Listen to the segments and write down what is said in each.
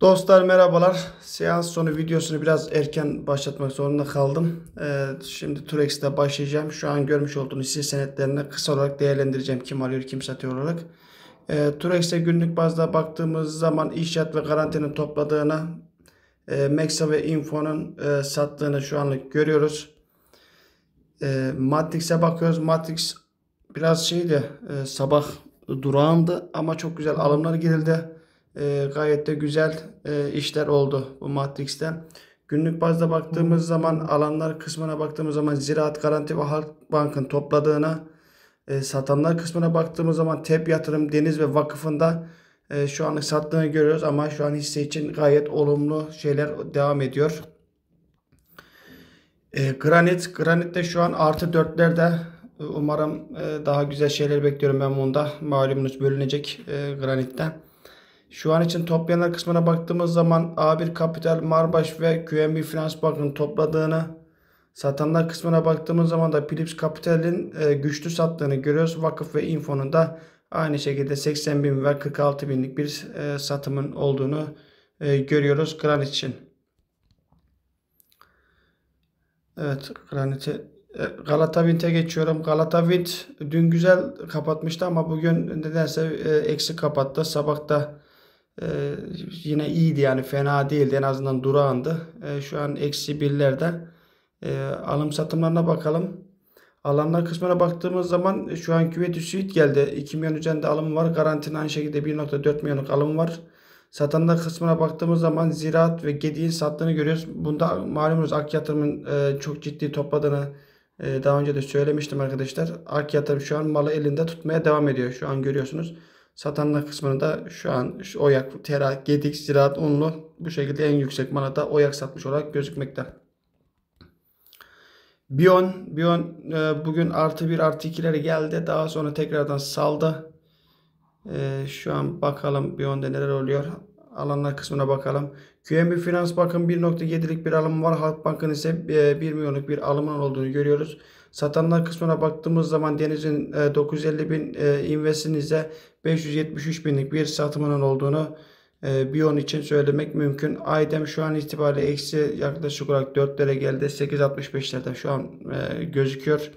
Dostlar merhabalar. Seans sonu videosunu biraz erken başlatmak zorunda kaldım. Ee, şimdi Turex'te başlayacağım. Şu an görmüş olduğunuz hisse senetlerini kısa olarak değerlendireceğim. Kim alıyor kim satıyor olarak. Ee, Turex'te günlük bazda baktığımız zaman İşyat ve Garanti'nin topladığını, e, Mexa ve Info'nun e, sattığını şu anlık görüyoruz. E, Matrix'e bakıyoruz. Matrix biraz şeydi e, sabah durağındı ama çok güzel alımlar girildi. E, gayet de güzel e, işler oldu bu Matrix'te. Günlük bazda baktığımız zaman alanlar kısmına baktığımız zaman Ziraat Garanti ve Halk Bank'ın topladığına e, satanlar kısmına baktığımız zaman TEP Yatırım, Deniz ve Vakıfı'nda e, şu anlık sattığını görüyoruz ama şu an hisse için gayet olumlu şeyler devam ediyor. E, granit, Granit'te şu an artı dörtlerde umarım e, daha güzel şeyler bekliyorum ben bunda. Malumunuz bölünecek e, Granit'te. Şu an için toplayanlar kısmına baktığımız zaman A1 Kapital, Marbaş ve QNB Finans Bank'ın topladığını, satanlar kısmına baktığımız zaman da Philips Capital'in e, güçlü sattığını görüyoruz. Vakıf ve Info'nun da aynı şekilde 80 bin ve 46 binlik bir e, satımın olduğunu e, görüyoruz Granit için. Evet Granit'i Galata Wind'e geçiyorum. Galata Wind dün güzel kapatmıştı ama bugün nedense eksi kapattı. Sabah da ee, yine iyiydi yani fena değildi en azından durağındı. Ee, şu an eksi birlerde. Ee, alım satımlarına bakalım. Alanlar kısmına baktığımız zaman şu an küveti suit geldi. 2 milyon üzerinde alım var. Garantinin aynı şekilde 1.4 milyonluk alım var. Satanlar kısmına baktığımız zaman Ziraat ve Gedi'nin sattığını görüyoruz. Bunda malumunuz Ak Yatırım'ın e, çok ciddi topladığını e, daha önce de söylemiştim arkadaşlar. Ak Yatırım şu an malı elinde tutmaya devam ediyor. Şu an görüyorsunuz. Satanlar kısmını da şu an şu Oyak, Tera, Gedik, Ziraat, Unlu bu şekilde en yüksek manada Oyak satmış olarak gözükmekte. Bion, Bion e, bugün artı 1 artı 2'leri geldi. Daha sonra tekrardan saldı. E, şu an bakalım Bion'da neler oluyor. Alanlar kısmına bakalım. QNB Finans bakın 1.7'lik bir alım var. Halkbank'ın ise 1 e, milyonluk bir alımın olduğunu görüyoruz. Satanlar kısmına baktığımız zaman Deniz'in 950 e, bin e, investin ise 573 binlik bir satımının olduğunu Bion için söylemek mümkün. Aydem şu an itibariyle eksi yaklaşık olarak 4'lere geldi. 8.65'lerde şu an gözüküyor.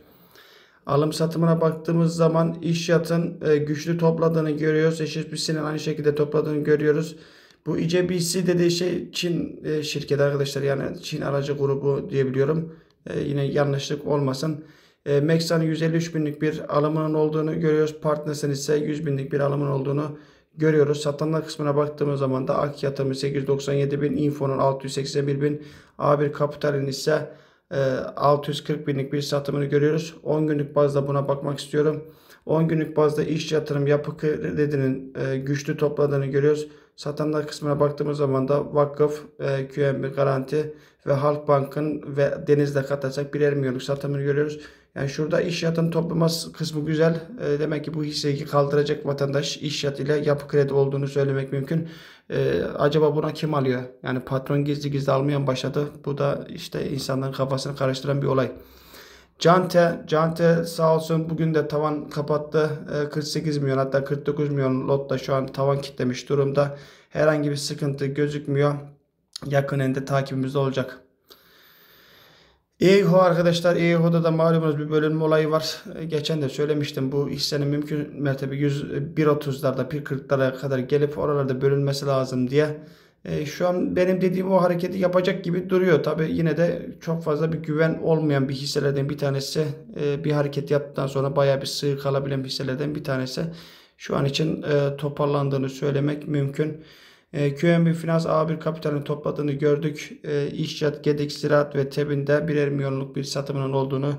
Alım satımına baktığımız zaman iş yatın güçlü topladığını görüyoruz. HSBC'nin aynı şekilde topladığını görüyoruz. Bu ICBC dediği şey Çin şirketi arkadaşlar yani Çin aracı grubu diyebiliyorum. E, yine yanlışlık olmasın. E, Mexa'nın 153 binlik bir alımının olduğunu görüyoruz. Partners'ın ise 100 binlik bir alımın olduğunu görüyoruz. Satanlar kısmına baktığımız zaman da Ak yatırımı 897 bin, Info'nun 681 bin, A1 Kapital'in ise 640 e, binlik bir satımını görüyoruz. 10 günlük bazda buna bakmak istiyorum. 10 günlük bazda iş yatırım yapı kredinin e, güçlü topladığını görüyoruz. Satanlar kısmına baktığımız zaman da vakıf, e, garanti ve Halkbank'ın ve Deniz'de katacak birer milyonluk satımını görüyoruz. Yani şurada iş yatın toplaması kısmı güzel. E, demek ki bu hisseyi kaldıracak vatandaş iş yat ile yapı kredi olduğunu söylemek mümkün. E, acaba buna kim alıyor? Yani patron gizli gizli almayan başladı. Bu da işte insanların kafasını karıştıran bir olay. Cante, Cante sağ olsun bugün de tavan kapattı. 48 milyon hatta 49 milyon lotta şu an tavan kitlemiş durumda. Herhangi bir sıkıntı gözükmüyor. Yakın ende takibimizde olacak. EİHO arkadaşlar EİHO'da da malumunuz bir bölünme olayı var. Geçen de söylemiştim bu hissenin mümkün mertebe 130'larda 140'lara kadar gelip oralarda bölünmesi lazım diye. E, şu an benim dediğim o hareketi yapacak gibi duruyor. Tabi yine de çok fazla bir güven olmayan bir hisselerden bir tanesi. E, bir hareket yaptıktan sonra baya bir sığ kalabilen hisselerden bir tanesi. Şu an için e, toparlandığını söylemek mümkün. E, QNB Finans A1 kapitalini topladığını gördük. E, İşçat, Gedik, Ziraat ve TEB'inde birer milyonluk bir satımının olduğunu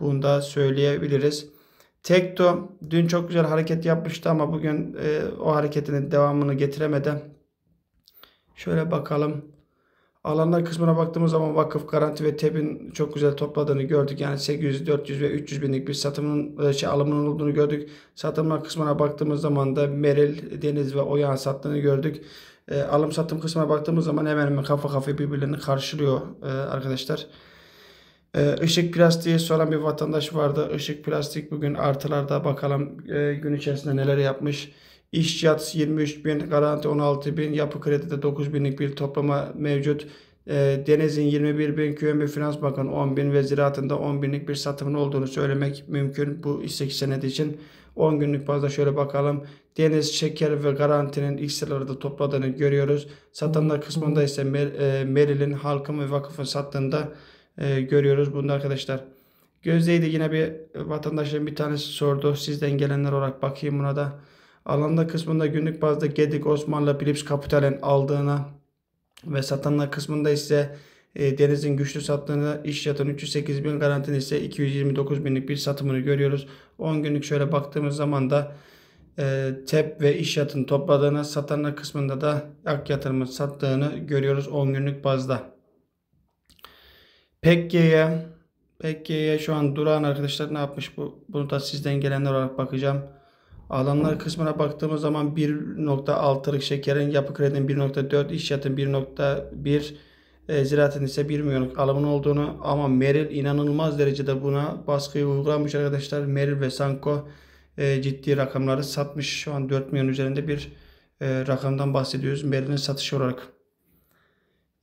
bunda söyleyebiliriz. Tekto dün çok güzel hareket yapmıştı ama bugün e, o hareketinin devamını getiremedi. Şöyle bakalım. Alanlar kısmına baktığımız zaman vakıf, garanti ve TEB'in çok güzel topladığını gördük. Yani 800, 400 ve 300 binlik bir satımının e, şey, alımının olduğunu gördük. Satımlar kısmına baktığımız zaman da Meril, Deniz ve Oyan sattığını gördük. E, alım satım kısmına baktığımız zaman hemen hemen kafa kafa birbirlerini karşılıyor e, arkadaşlar. E, ışık plastiği soran bir vatandaş vardı. Işık plastik bugün artılarda bakalım e, gün içerisinde neler yapmış. İşçiyat 23 bin, garanti 16 bin, yapı kredide 9 binlik bir toplama mevcut. E, Deniz'in 21 bin, QNB Finans Bank'ın 10 bin ve ziraatında 10 binlik bir satımın olduğunu söylemek mümkün bu istek senedi için. 10 günlük bazda şöyle bakalım. Deniz, şeker ve garantinin ilk sıralarda topladığını görüyoruz. Satanlar kısmında ise Mer, e, Meril'in, Halkın ve Vakıf'ın sattığında e, görüyoruz bunu arkadaşlar. Gözde'ydi yine bir vatandaşın bir tanesi sordu. Sizden gelenler olarak bakayım buna da. Alanda kısmında günlük bazda Gedik, Osmanlı, Philips Capital'in aldığına ve satanlar kısmında ise e, Deniz'in güçlü sattığını iş yatın 308 bin garantinin ise 229 binlik bir satımını görüyoruz. 10 günlük şöyle baktığımız zaman da e, TEP ve iş yatın topladığını satanlar kısmında da ak yatırımı sattığını görüyoruz 10 günlük bazda. Pekke'ye Pekke'ye şu an durağan arkadaşlar ne yapmış bu? Bunu da sizden gelenler olarak bakacağım. Alanlar kısmına baktığımız zaman 1.6'lık şekerin yapı kredinin 1.4 iş yatın 1.1 e, ziraatın ise 1 milyonluk alımın olduğunu ama Meril inanılmaz derecede buna baskıyı uygulamış arkadaşlar. Meril ve Sanko e, ciddi rakamları satmış. Şu an 4 milyon üzerinde bir e, rakamdan bahsediyoruz. Meril'in satışı olarak.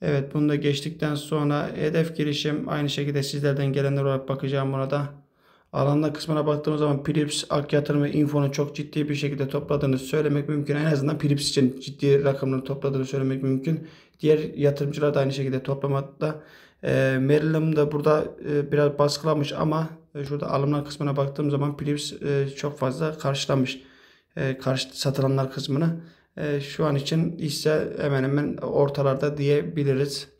Evet bunu da geçtikten sonra hedef girişim aynı şekilde sizlerden gelenler olarak bakacağım buna da. Alanda kısmına baktığımız zaman Philips, Ak Yatırım ve Info'nun çok ciddi bir şekilde topladığını söylemek mümkün. En azından Philips için ciddi rakamları topladığını söylemek mümkün. Diğer yatırımcılar da aynı şekilde toplamada. E, Merrill da burada e, biraz baskılamış ama e, şurada alımlar kısmına baktığım zaman Philips e, çok fazla karşılamış. E, karşı satılanlar kısmını. E, şu an için ise hemen hemen ortalarda diyebiliriz.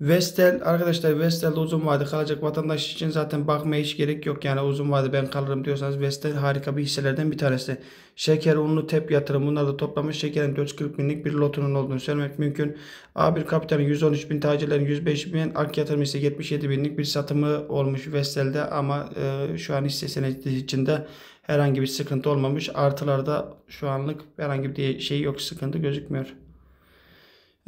Vestel arkadaşlar Vestel'de uzun vade kalacak vatandaş için zaten bakmaya hiç gerek yok. Yani uzun vade ben kalırım diyorsanız Vestel harika bir hisselerden bir tanesi. Şeker, unlu, tep yatırım bunları da toplamış şekerin 440 binlik bir lotunun olduğunu söylemek mümkün. A1 kapitalin 113 bin tacirlerin 105 bin ak yatırım ise 77 binlik bir satımı olmuş Vestel'de ama e, şu an hisse senedi içinde herhangi bir sıkıntı olmamış. Artılarda şu anlık herhangi bir şey yok sıkıntı gözükmüyor.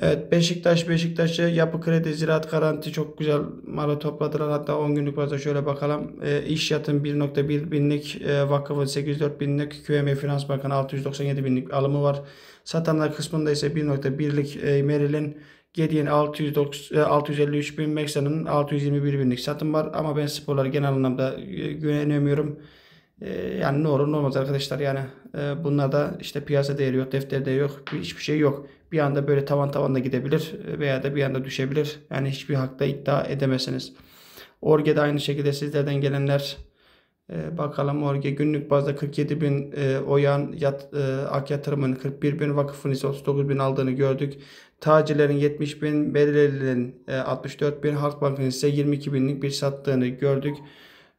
Evet Beşiktaş Beşiktaş'ı yapı kredi ziraat garanti çok güzel malı topladılar. Hatta 10 günlük bazda şöyle bakalım. E, iş yatın 1.1 binlik e, vakıfın 804 binlik QM Finans Bank'ın 697 binlik alımı var. Satanlar kısmında ise 1.1'lik e, Meril'in Gedi'nin 653 bin, Mexa'nın 621 binlik satım var. Ama ben sporları genel anlamda e, güvenemiyorum. E, yani ne olur ne olmaz arkadaşlar yani e, bunlarda işte piyasa değeri yok, defter değeri yok, hiçbir şey yok bir anda böyle tavan tavanla gidebilir veya da bir anda düşebilir. Yani hiçbir hakta iddia edemezsiniz. Orge'de aynı şekilde sizlerden gelenler e, bakalım Orge günlük bazda 47 bin e, Oyan yat, e, Ak Yatırım'ın 41 bin vakıfın ise 39 bin aldığını gördük. Tacilerin 70 bin, Belirli'nin e, 64 bin, Halk Bank'ın ise 22 binlik bir sattığını gördük.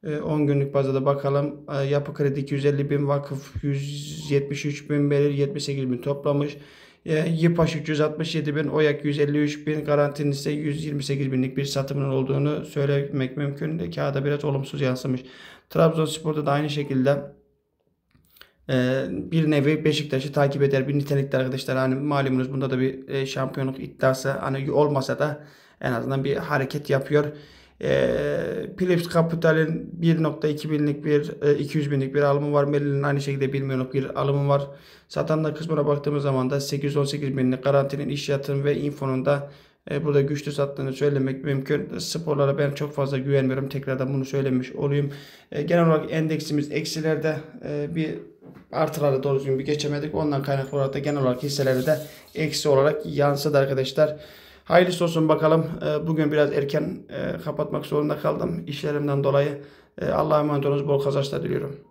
10 e, günlük bazda da bakalım. E, yapı kredi 250 bin, vakıf 173 bin, Belir 78 bin toplamış. E, Yıpaş 367 bin, Oyak 153 bin, garantinin ise 128 binlik bir satımının olduğunu söylemek mümkün. Kağıda biraz olumsuz yansımış. Trabzonspor'da da aynı şekilde e, bir nevi Beşiktaş'ı takip eder bir nitelikte arkadaşlar. Hani malumunuz bunda da bir e, şampiyonluk iddiası hani olmasa da en azından bir hareket yapıyor. E, Philips Capital'in 1.2 binlik bir e, 200 binlik bir alımı var. Melil'in aynı şekilde 1 milyonluk bir alımı var. Satanlar kısmına baktığımız zaman da 818 binlik garantinin iş yatırım ve infonun da e, burada güçlü sattığını söylemek mümkün. Sporlara ben çok fazla güvenmiyorum. Tekrardan bunu söylemiş olayım. E, genel olarak endeksimiz eksilerde e, bir artılara doğru düzgün bir geçemedik. Ondan kaynaklı olarak da genel olarak hisselerde de eksi olarak yansıdı arkadaşlar. Hayırlısı olsun bakalım. Ee, bugün biraz erken e, kapatmak zorunda kaldım işlerimden dolayı. Ee, Allah'a emanet olunuz. Bol kazançlar diliyorum.